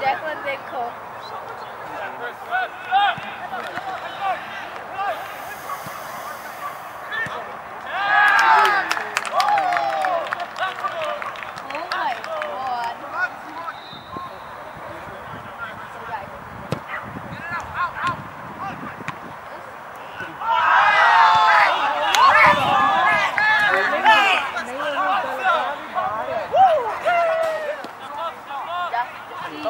Declan Big Cole.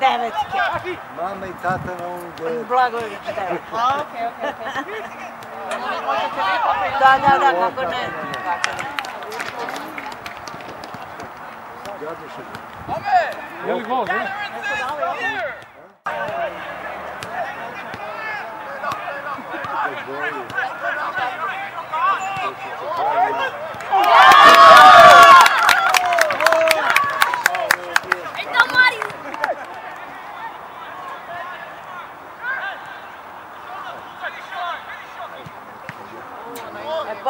devetke. Mama i tata na ovom devet. Blagojević devet. A, okej, okej, okej. Da, da, da, kako ne. Kako ne. Djaduša. Je li gol, ne?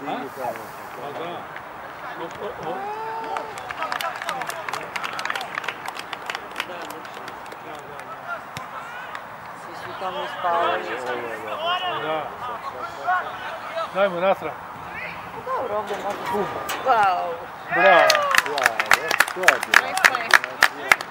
li? Računa. Digitalno. Pa da. O, o, o. Svi su tamo spavali. Da. Daj mu natrag. Dobro, ovdje može. Wow! Bravo. Bravo, to je